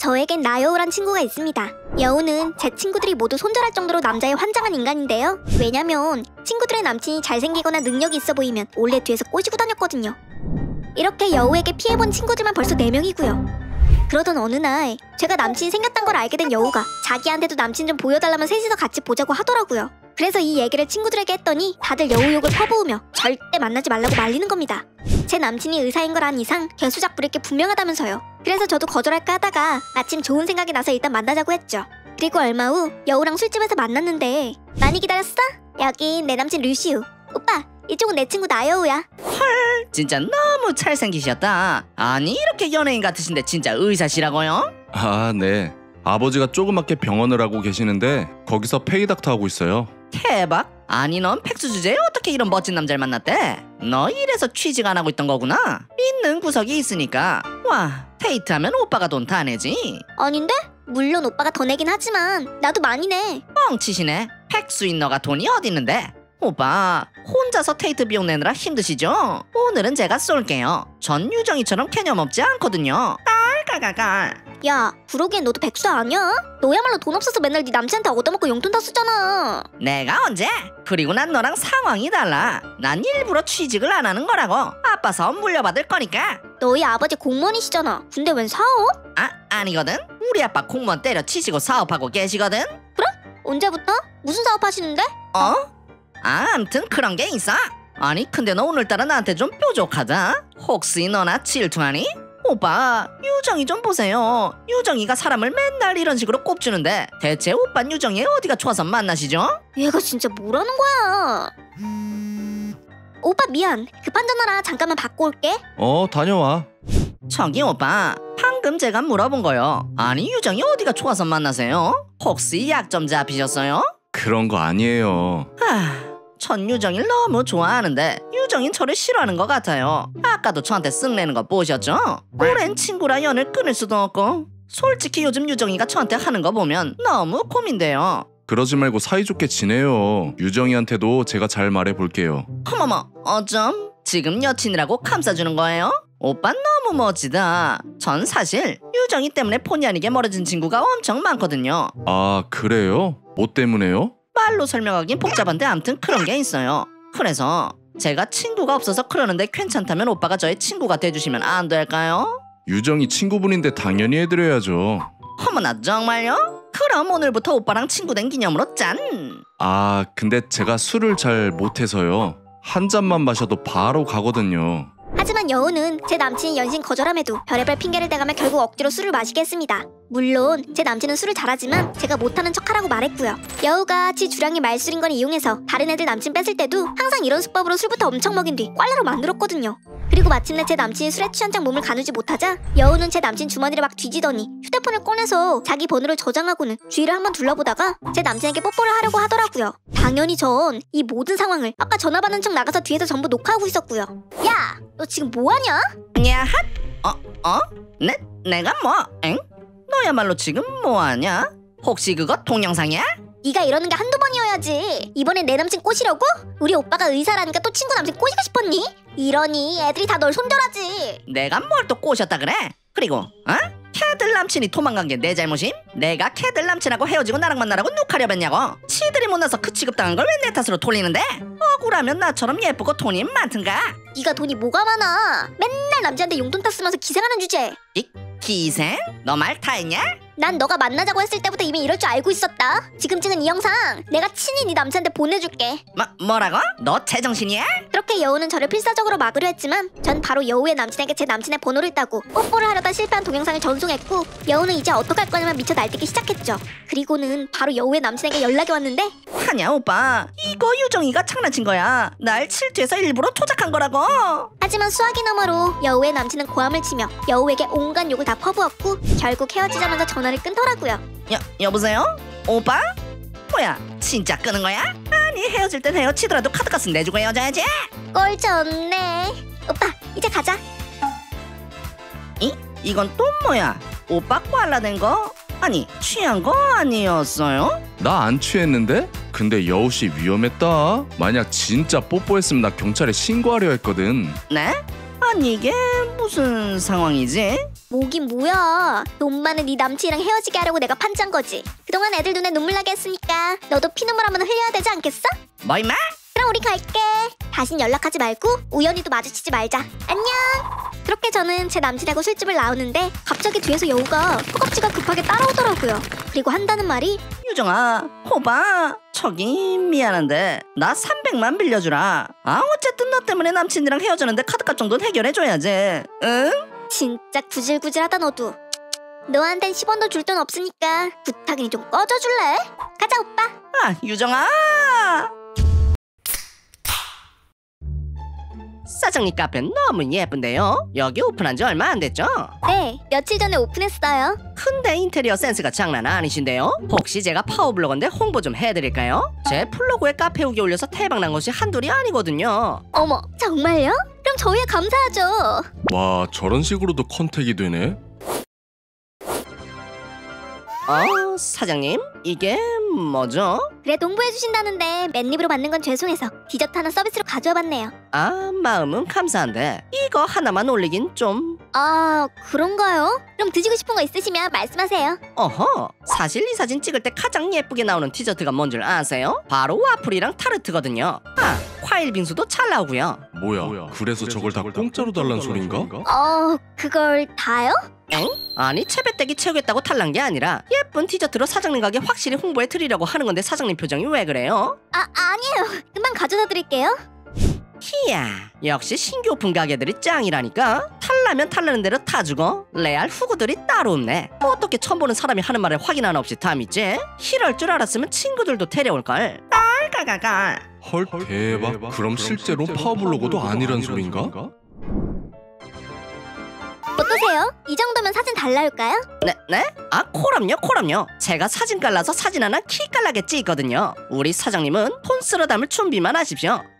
저에겐 나여우란 친구가 있습니다. 여우는 제 친구들이 모두 손절할 정도로 남자의 환장한 인간인데요. 왜냐면 친구들의 남친이 잘생기거나 능력이 있어 보이면 몰래 뒤에서 꼬시고 다녔거든요. 이렇게 여우에게 피해본 친구들만 벌써 4명이고요. 그러던 어느 날 제가 남친이 생겼단 걸 알게 된 여우가 자기한테도 남친 좀 보여달라면 셋이서 같이 보자고 하더라고요. 그래서 이 얘기를 친구들에게 했더니 다들 여우 욕을 퍼부으며 절대 만나지 말라고 말리는 겁니다. 제 남친이 의사인 걸 안 이상 개수작 부릴 게 분명하다면서요. 그래서 저도 거절할까 하다가 마침 좋은 생각이 나서 일단 만나자고 했죠. 그리고 얼마 후 여우랑 술집에서 만났는데 많이 기다렸어? 여긴 내 남친 루시우. 오빠 이쪽은 내 친구 나여우야. 진짜 너무 잘생기셨다. 아니 이렇게 연예인 같으신데 진짜 의사시라고요? 아, 네. 아버지가 조그맣게 병원을 하고 계시는데 거기서 페이닥터 하고 있어요. 대박. 아니 넌 백수 주제에 어떻게 이런 멋진 남자를 만났대? 너 이래서 취직 안 하고 있던 거구나. 믿는 구석이 있으니까. 와 데이트 하면 오빠가 돈 다 내지. 아닌데? 물론 오빠가 더 내긴 하지만 나도 많이 내. 뻥치시네. 백수인 너가 돈이 어디 있는데? 오빠 혼자서 데이트 비용 내느라 힘드시죠? 오늘은 제가 쏠게요. 전 유정이처럼 개념 없지 않거든요. 깔깔깔깔. 야, 그러기엔 너도 백수 아니야? 너야말로 돈 없어서 맨날 네 남친한테 얻어먹고 용돈 타 쓰잖아. 내가 언제? 그리고 난 너랑 상황이 달라. 난 일부러 취직을 안 하는 거라고. 아빠 사업 물려받을 거니까. 너희 아버지 공무원이시잖아. 근데 웬 사업? 아 아니거든. 우리 아빠 공무원 때려 치시고 사업하고 계시거든. 언제부터? 무슨 사업 하시는데? 어? 아, 암튼 그런 게 있어. 아니 근데 너 오늘따라 나한테 좀 뾰족하다. 혹시 너나 질투하니? 오빠 유정이 좀 보세요. 유정이가 사람을 맨날 이런 식으로 꼽주는데 대체 오빠 유정이 어디가 좋아서 만나시죠? 얘가 진짜 뭐라는 거야? 오빠 미안. 급한 전화라 잠깐만 받고 올게. 어, 다녀와. 저기 오빠 방금 제가 물어본 거요. 아니 유정이 어디가 좋아서 만나세요? 혹시 약좀 잡히셨어요? 그런 거 아니에요. 하, 전 유정이를 너무 좋아하는데 유정인 저를 싫어하는 것 같아요. 아까도 저한테 쓱내는 거 보셨죠? 오랜 친구라 연을 끊을 수도 없고 솔직히 요즘 유정이가 저한테 하는 거 보면 너무 고민돼요. 그러지 말고 사이좋게 지내요. 유정이한테도 제가 잘 말해 볼게요. 어머머 어쩜 지금 여친이라고 감싸주는 거예요? 오빠 너무 멋지다. 전 사실 유정이 때문에 본의 아니게 멀어진 친구가 엄청 많거든요. 아, 그래요? 뭐 때문에요? 말로 설명하긴 복잡한데 암튼 그런 게 있어요. 그래서 제가 친구가 없어서 그러는데 괜찮다면 오빠가 저의 친구가 돼주시면 안 될까요? 유정이 친구분인데 당연히 해드려야죠. 어머나 정말요? 그럼 오늘부터 오빠랑 친구 된 기념으로 짠! 아, 근데 제가 술을 잘 못해서요. 한 잔만 마셔도 바로 가거든요. 하지만 여우는 제 남친이 연신 거절함에도 별의별 핑계를 대가며 결국 억지로 술을 마시게 했습니다. 물론 제 남친은 술을 잘하지만 제가 못하는 척하라고 말했고요. 여우가 지 주량이 말술인 걸 이용해서 다른 애들 남친 뺐을 때도 항상 이런 수법으로 술부터 엄청 먹인 뒤 꽐라로 만들었거든요. 그리고 마침내 제 남친이 술에 취한 장 몸을 가누지 못하자 여우는 제 남친 주머니를 막 뒤지더니 휴대폰을 꺼내서 자기 번호를 저장하고는 주위를 한번 둘러보다가 제 남친에게 뽀뽀를 하려고 하더라고요. 당연히 전 이 모든 상황을 아까 전화 받는 척 나가서 뒤에서 전부 녹화하고 있었고요. 야, 너 지금 뭐하냐? 야핫! 어? 어? 내, 내가 뭐? 엥? 너야말로 지금 뭐하냐? 혹시 그거 동영상이야? 네가 이러는 게 한두 번이어야지. 이번엔 내 남친 꼬시려고? 우리 오빠가 의사라니까 또 친구 남친 꼬시고 싶었니? 이러니 애들이 다 널 손절하지. 내가 뭘 또 꼬셨다 그래? 그리고 어? 캐들 남친이 도망간 게 내 잘못임? 내가 캐들 남친하고 헤어지고 나랑 만나라고 누카려봤냐고? 치들이 못나서 그 취급당한 걸 왜 내 탓으로 돌리는데? 억울하면 나처럼 예쁘고 돈이 많든가 네가 돈이 뭐가 많아? 맨날 남자한테 용돈 다 쓰면서 기생하는 주제. 기생? 너말다 했냐? 난 너가 만나자고 했을 때부터 이미 이럴 줄 알고 있었다. 지금 찍은 이 영상 내가 친히 네 남친한테 보내줄게. 뭐, 뭐라고? 너 제정신이야? 그렇게 여우는 저를 필사적으로 막으려 했지만 전 바로 여우의 남친에게 제 남친의 번호를 따고 뽀뽀를 하려다 실패한 동영상을 전송했고 여우는 이제 어떡할 거냐면 미쳐 날뛰기 시작했죠. 그리고는 바로 여우의 남친에게 연락이 왔는데 하냐 오빠 이거 유정이가 장난친 거야 날 질투해서 일부러 조작한 거라고 하지만 수화기 너머로 여우의 남친은 고함을 치며 여우에게 온갖 욕을 다 퍼부었고 결국 헤어지자마자 전화 를 끊더라고요. 여, 여보세요? 오빠? 뭐야 진짜 끄는 거야? 아니 헤어질 땐 헤어치더라도 카드값은 내주고 헤어져야지 꼴 좋네. 오빠 이제 가자. 이? 이건 또 뭐야 오빠 꽐라된 거? 아니 취한 거 아니었어요? 나 안 취했는데? 근데 여우씨 위험했다. 만약 진짜 뽀뽀했으면 나 경찰에 신고하려 했거든. 네? 아니 이게 무슨 상황이지? 뭐긴 뭐야. 돈 많은 네 남친이랑 헤어지게 하려고 내가 판짠 거지. 그동안 애들 눈에 눈물 나게 했으니까 너도 피눈물 한번 흘려야 되지 않겠어? 뭐 임마? 그럼 우리 갈게. 다신 연락하지 말고 우연히도 마주치지 말자. 안녕. 그렇게 저는 제 남친하고 술집을 나오는데 갑자기 뒤에서 여우가 허겁지가 급하게 따라오더라고요. 그리고 한다는 말이 유정아 호봐 저기 미안한데 나 300만 빌려주라 아 어쨌든 너 때문에 남친이랑 헤어졌는데 카드값 정도는 해결해줘야지 응? 진짜 구질구질하다 너도. 너한텐 10원도 줄 돈 없으니까 부탁이니 좀 꺼져줄래? 가자 오빠. 아 유정아 사장님 카페 너무 예쁜데요? 여기 오픈한 지 얼마 안 됐죠? 네, 며칠 전에 오픈했어요. 근데 인테리어 센스가 장난 아니신데요? 혹시 제가 파워블로거인데 홍보 좀 해드릴까요? 제 플로그에 카페 후기 올려서 대박난 것이 한둘이 아니거든요 어머, 정말요? 그럼 저희야 감사하죠. 와 저런 식으로도 컨택이 되네. 어 사장님 이게 뭐죠? 그래 동부해 주신다는데 맨입으로 받는 건 죄송해서 디저트 하나 서비스로 가져와 봤네요. 아 마음은 감사한데 이거 하나만 올리긴 좀 아, 그런가요? 그럼 드시고 싶은 거 있으시면 말씀하세요. 어허 사실 이 사진 찍을 때 가장 예쁘게 나오는 디저트가 뭔 줄 아세요? 바로 와플이랑 타르트거든요 아 과일 빙수도 잘 나오고요 뭐야? 그래서 저걸 다 공짜로 달란 소린가? 어, 그걸 다요? 엥? 아니 제 배때기 채우겠다고 달란 게 아니라 예쁜 디저트로 사장님 가게 확실히 홍보해 드리려고 하는 건데 사장님 표정이 왜 그래요? 아, 아니에요. 금방 가져다 드릴게요. 히야 역시 신규 오픈 가게들이 짱이라니까 달라면 달라는 대로 다 주고 레알 호구들이 따로 없네 뭐 어떻게 처음 보는 사람이 하는 말에 확인 하나 없이 다 믿지? 이럴 줄 알았으면 친구들도 데려올걸 깔깔깔깔 헐 대박. 그럼 실제로 파워블로거도 아니란 소린가? 어떠세요? 이 정도면 사진 잘 나올까요? 네? 네? 아 코럼요 코럼요 제가 사진 깔라서 사진 하나 키깔나게 찍거든요 우리 사장님은 폰 쓸어 담을 준비만 하십시오 아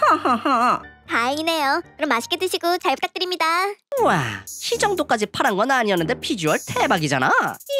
하하하 다행이네요. 그럼 맛있게 드시고 잘 부탁드립니다. 우와 이 정도까지 파란 건 아니었는데 비주얼 대박이잖아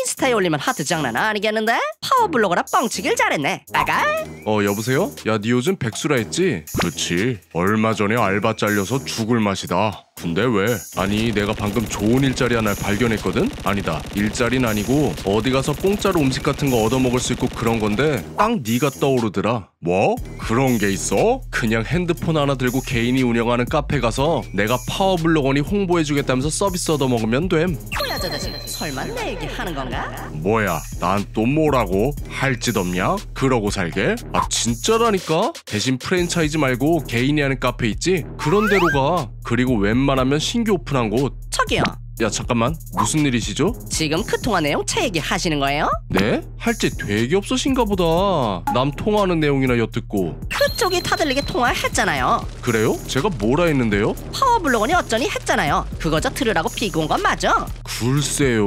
인스타에 올리면 하트 장난 아니겠는데? 파워블로거라 뻥치길 잘했네 빨갈 어 여보세요? 야 니 요즘 백수라 했지? 그치 얼마 전에 알바 잘려서 죽을 맛이다 근데 왜? 아니 내가 방금 좋은 일자리 하나 발견했거든? 아니다 일자리는 아니고 어디 가서 공짜로 음식 같은 거 얻어먹을 수 있고 그런 건데 딱 니가 떠오르더라 뭐? 그런 게 있어? 그냥 핸드폰 하나 들고 개인이 운영하는 카페 가서 내가 파워블로거니 홍보해주겠다면서 서비스 얻어먹으면 됨 뭐야 저 자식 설마 내 얘기 하는 건가? 뭐야 난 또 뭐라고? 할 짓 없냐? 그러고 살게? 아 진짜라니까? 대신 프랜차이즈 말고 개인이 하는 카페 있지? 그런 데로 가 그리고 웬 만하면 신규 오픈한 곳 저기요 야 잠깐만 무슨 일이시죠? 지금 그 통화 내용 제 얘기 하시는 거예요? 네? 할 게 되게 없으신가 보다 남 통화하는 내용이나 엿듣고 그쪽이 타들리게 통화했잖아요 그래요? 제가 뭐라 했는데요? 파워블로거니 어쩌니 했잖아요 그거 저 들으라고 비고 온 건 맞아? 글쎄요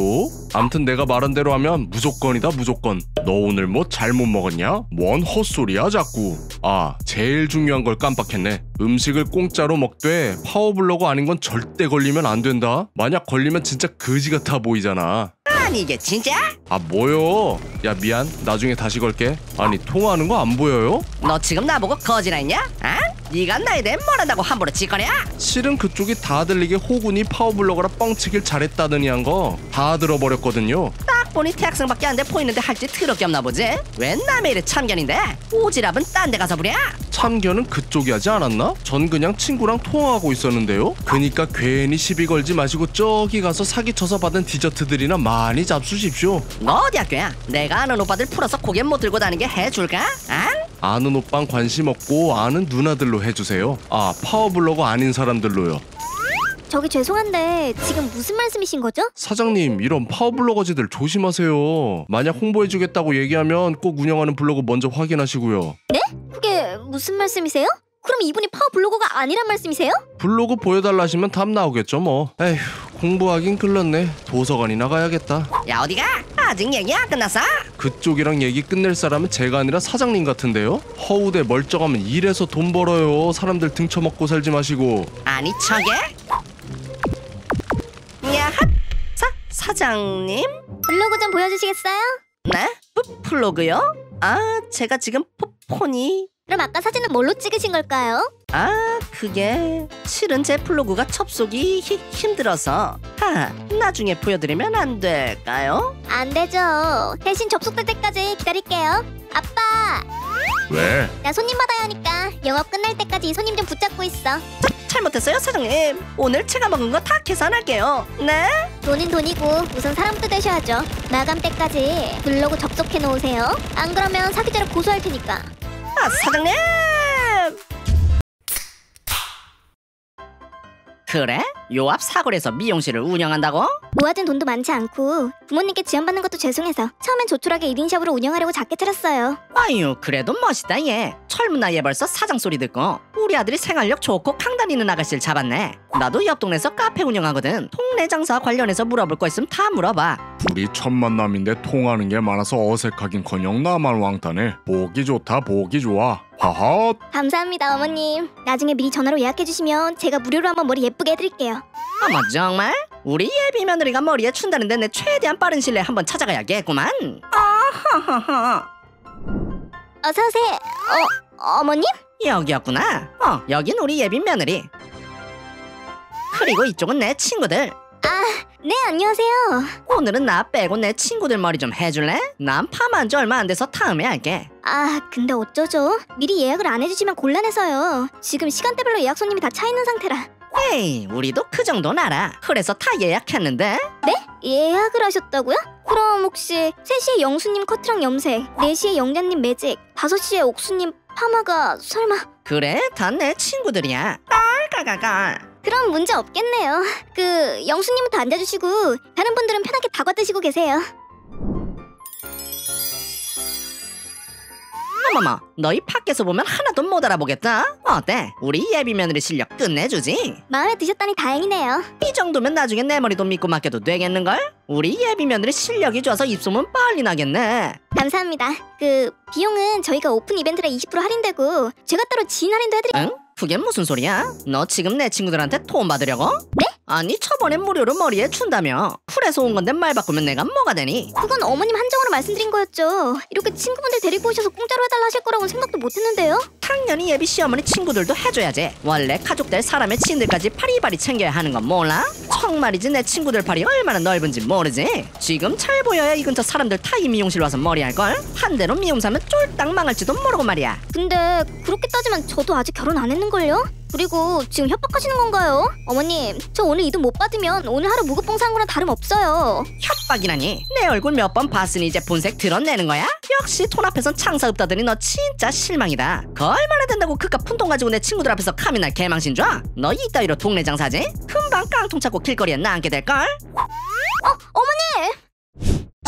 암튼 내가 말한 대로 하면 무조건이다 무조건. 너 오늘 뭐 잘못 먹었냐? 뭔 헛소리야 자꾸. 아 제일 중요한 걸 깜빡했네. 음식을 공짜로 먹되 파워블로거 아닌 건 절대 걸리면 안 된다. 만약 걸리면 진짜 거지 같아 보이잖아 아니 이게 진짜? 아 뭐요? 야 미안 나중에 다시 걸게 아니 통화하는 거 안 보여요? 너 지금 나보고 거지라했냐? 아? 네가 나에 대해 뭘 안다고 함부로 짓거냐? 실은 그쪽이 다 들리게 호군이 파워블로거라 뻥치길 잘했다더니 한 거 다 들어버렸거든요 딱 보니 대학생밖에 안 돼 보이는데 할짓 더럽게 없나 보지? 웬 남의 일에 참견인데? 오지랖은 딴 데 가서 부랴? 참견은 그쪽이 하지 않았나? 전 그냥 친구랑 통화하고 있었는데요. 그니까 괜히 시비 걸지 마시고 저기 가서 사기쳐서 받은 디저트들이나 많이 잡수십시오. 너 어디 학교야? 내가 아는 오빠들 풀어서 고개 못 들고 다니게 해줄까? 아? 아는 오빤 관심 없고 아는 누나들로 해주세요. 아 파워블로거 아닌 사람들로요. 저기 죄송한데 지금 무슨 말씀이신 거죠? 사장님 이런 파워블로거지들 조심하세요. 만약 홍보해주겠다고 얘기하면 꼭 운영하는 블로그 먼저 확인하시고요. 그게 무슨 말씀이세요? 그럼 이분이 파워 블로거가 아니란 말씀이세요? 블로그 보여달라 하시면 답 나오겠죠 뭐. 에휴 공부하긴 글렀네. 도서관이나 가야겠다. 야 어디가? 아직 얘기 안 끝났어? 그쪽이랑 얘기 끝낼 사람은 제가 아니라 사장님 같은데요? 허우대 멀쩡하면 일해서 돈 벌어요. 사람들 등쳐먹고 살지 마시고. 아니 저게? 사 사장님? 블로그 좀 보여주시겠어요? 네? 브, 블로그요? 아, 제가 지금 포, 폰이 그럼 아까 사진은 뭘로 찍으신 걸까요? 아 그게 실은 제 블로그가 접속이 히- 힘들어서 아 나중에 보여드리면 안 될까요? 안 되죠. 대신 접속될 때까지 기다릴게요. 아빠, 왜? 나 손님 받아야 하니까 영업 끝날 때까지 손님 좀 붙잡고 있어. 잘못했어요 사장님 오늘 제가 먹은 거 다 계산할게요 네? 돈은 돈이고 우선 사람도 되셔야죠. 마감 때까지 블로그 접속해 놓으세요. 안 그러면 사기죄로 고소할 테니까. 아 사장님 그래? 요 앞 사거리에서 미용실을 운영한다고? 모아둔 돈도 많지 않고 부모님께 지원받는 것도 죄송해서 처음엔 조촐하게 1인샵으로 운영하려고 작게 차렸어요. 아유 그래도 멋있다 얘 젊은 나이에 벌써 사장 소리 듣고 우리 아들이 생활력 좋고 강다니는 아가씨를 잡았네 나도 옆 동네에서 카페 운영하거든 동네 장사 관련해서 물어볼 거 있으면 다 물어봐 둘이 첫 만남인데 통하는 게 많아서 어색하긴커녕 나만 왕따네. 보기 좋다 보기 좋아. 하하. 감사합니다 어머님. 나중에 미리 전화로 예약해 주시면 제가 무료로 한번 머리 예쁘게 해드릴게요. 어머 정말? 우리 예비 며느리가 머리에 춘다는데 내 최대한 빠른 시일 내에 한번 찾아가야겠구만 아하하하 어서 오세요. 어 어머님? 여기였구나 어 여긴 우리 예비 며느리 그리고 이쪽은 내 친구들 네 안녕하세요. 오늘은 나 빼고 내 친구들 머리 좀 해줄래? 난 파마한 지 얼마 안 돼서 다음에 할게 아 근데 어쩌죠? 미리 예약을 안 해주시면 곤란해서요. 지금 시간대별로 예약 손님이 다 차 있는 상태라. 에이 우리도 그 정도는 알아 그래서 다 예약했는데 예약을 하셨다고요? 그럼 혹시 3시에 영수님 커트랑 염색, 4시에 영자님 매직, 5시에 옥수님 파마가 설마 그래 다 내 친구들이야 깔깔깔깔 그럼 문제 없겠네요. 그 영수님부터 앉아주시고 다른 분들은 편하게 다과 드시고 계세요. 어머머 너희 밖에서 보면 하나도 못 알아보겠다 어때? 우리 예비 며느리 실력 끝내주지? 마음에 드셨다니 다행이네요. 이 정도면 나중에 내 머리도 믿고 맡겨도 되겠는걸? 우리 예비 며느리 실력이 좋아서 입소문 빨리 나겠네 감사합니다. 그 비용은 저희가 오픈 이벤트라 20% 할인되고 제가 따로 지인 할인도 해드리. 응? 그게 무슨 소리야? 너 지금 내 친구들한테 돈 받으려고? 네? 아니 저번에 무료로 머리에 춘다며 쿨해서 온 건데 말 바꾸면 내가 뭐가 되니? 그건 어머님 한정으로 말씀드린 거였죠. 이렇게 친구분들 데리고 오셔서 공짜로 해달라 하실 거라고는 생각도 못했는데요. 당연히 예비 시어머니 친구들도 해줘야지 원래 가족들 사람의 지인들까지 파리파리 챙겨야 하는 건 몰라? 정말이지 내 친구들 팔이 얼마나 넓은지 모르지? 지금 잘 보여야 이 근처 사람들 다이 미용실 와서 머리 할걸? 한 대로 미용 사면 쫄딱 망할지도 모르고 말이야 근데 그렇게 따지면 저도 아직 결혼 안 했는걸요? 그리고 지금 협박하시는 건가요? 어머님, 저 오늘 이 돈 못 받으면 오늘 하루 무급봉사 한 거랑 다름없어요. 협박이라니 내 얼굴 몇 번 봤으니 이제 본색 드러내는 거야? 역시 돈 앞에선 창사 없다더니 너 진짜 실망이다 그 얼마나 된다고 그깟 푼돈 가지고 내 친구들 앞에서 카미날 개망신 줘? 너 이따위로 동네 장사지? 금방 깡통 찾고 길 거리에 나앉게 될걸?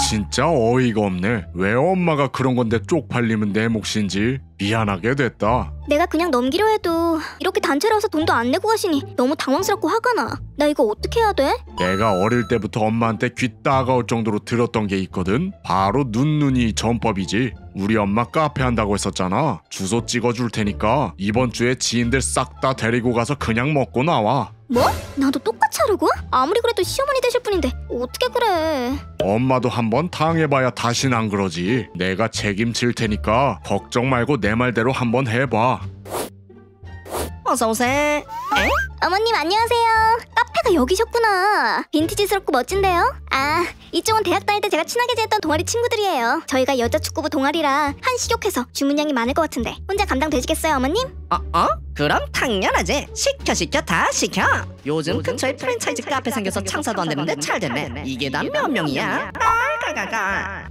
진짜 어이가 없네. 왜 엄마가 그런 건데 쪽팔리면 내 몫인지 미안하게 됐다. 내가 그냥 넘기려 해도 이렇게 단체로 와서 돈도 안 내고 가시니 너무 당황스럽고 화가 나. 나 이거 어떻게 해야 돼? 내가 어릴 때부터 엄마한테 귀 따가울 정도로 들었던 게 있거든. 바로 눈눈이 전법이지. 우리 엄마 카페 한다고 했었잖아. 주소 찍어줄 테니까 이번 주에 지인들 싹 다 데리고 가서 그냥 먹고 나와. 뭐? 나도 똑같이 하려고? 아무리 그래도 시어머니 되실 분인데 어떻게 그래? 엄마도 한번 당해봐야 다신 안 그러지. 내가 책임질 테니까 걱정 말고 내 말대로 한번 해봐. 어서 오세 어머님 안녕하세요. 카페가 여기셨구나. 빈티지스럽고 멋진데요? 아, 이쪽은 대학 다닐 때 제가 친하게 지냈던 동아리 친구들이에요. 저희가 여자 축구부 동아리라 한 식욕해서 주문량이 많을 것 같은데 혼자 감당 되시겠어요, 어머님? 어? 어? 그럼 당연하지 시켜 시켜 다 시켜 요즘 근처에 프랜차이즈 카페 생겨서 장사도 안 되는데 잘 됐네 이게 다 몇 명이야? 깔깔깔깔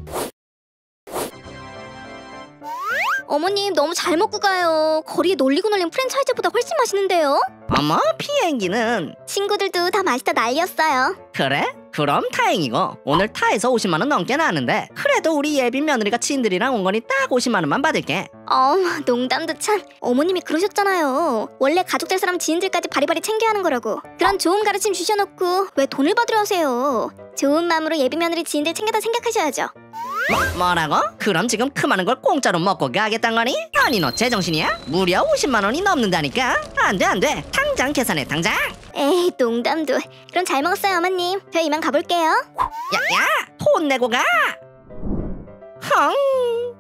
어머님 너무 잘 먹고 가요. 거리에 놀리고 놀린 프랜차이즈보다 훨씬 맛있는데요? 어머 비행기는 친구들도 다 맛있다 난리였어요. 그래? 그럼 다행이고 오늘 타에서 50만 원 넘게 나왔는데 그래도 우리 예비 며느리가 지인들이랑 온 거니 딱 50만 원만 받을게 어머 농담도 참 어머님이 그러셨잖아요 원래 가족들 사람 지인들까지 바리바리 챙겨야 하는 거라고 그런 좋은 가르침 주셔놓고 왜 돈을 받으려 하세요 좋은 마음으로 예비 며느리 지인들 챙겨다 생각하셔야죠 뭐, 뭐라고? 그럼 지금 그 많은 걸 공짜로 먹고 가겠단 거니? 아니 너 제정신이야? 무려 50만 원이 넘는다니까. 안 돼 안돼. 당장 계산해 당장. 에이 농담도. 그럼 잘 먹었어요 어머님. 저 이만 가볼게요. 야야 돈 내고 가. 헝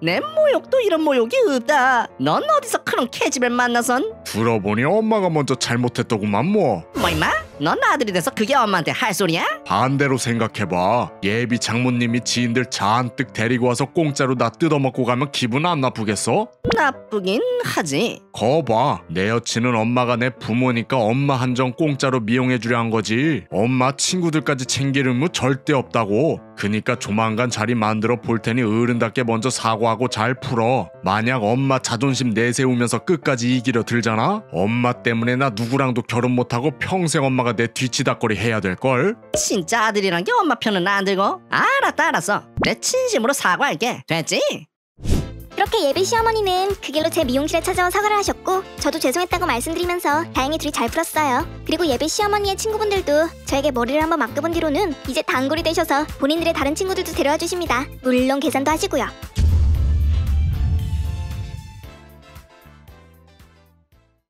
내 모욕도 이런 모욕이 없다. 넌 어디서 그런 캐집을 만나선? 들어보니 엄마가 먼저 잘못했더구만 뭐. 뭐 임마? 넌 아들이 돼서 그게 엄마한테 할 소리야? 반대로 생각해봐. 예비 장모님이 지인들 잔뜩 데리고 와서 공짜로 나 뜯어먹고 가면 기분 안 나쁘겠어? 나쁘긴 하지. 거봐. 내 여친은 엄마가 내 부모니까 엄마 한정 공짜로 미용해주려 한 거지. 엄마 친구들까지 챙길 의무 절대 없다고 그니까 조만간 자리 만들어 볼 테니 어른답게 먼저 사과하고 잘 풀어. 만약 엄마 자존심 내세우면서 끝까지 이기려 들잖아? 엄마 때문에 나 누구랑도 결혼 못하고 평생 엄마가 내 뒤치다거리 해야 될걸? 진짜 아들이란 게 엄마 편은 안 들고? 알았다 알았어. 내 진심으로 사과할게. 됐지? 그렇게 예비 시어머니는 그 길로 제 미용실에 찾아와 사과를 하셨고 저도 죄송했다고 말씀드리면서 다행히 둘이 잘 풀었어요. 그리고 예비 시어머니의 친구분들도 저에게 머리를 한번 맡겨본 뒤로는 이제 단골이 되셔서 본인들의 다른 친구들도 데려와 주십니다. 물론 계산도 하시고요.